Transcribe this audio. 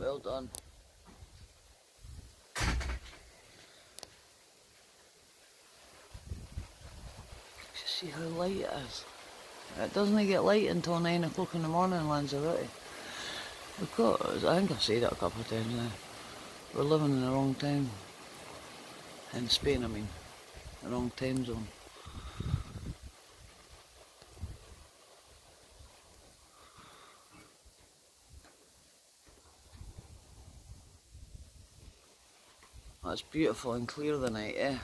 Well done. Just see how light it is. It doesn't get light until 9 o'clock in the morning in Lanzarote. Because, I think I've said it a couple of times now, we're living in the wrong time. In Spain, I mean. The wrong time zone. That's beautiful and clear the night, eh?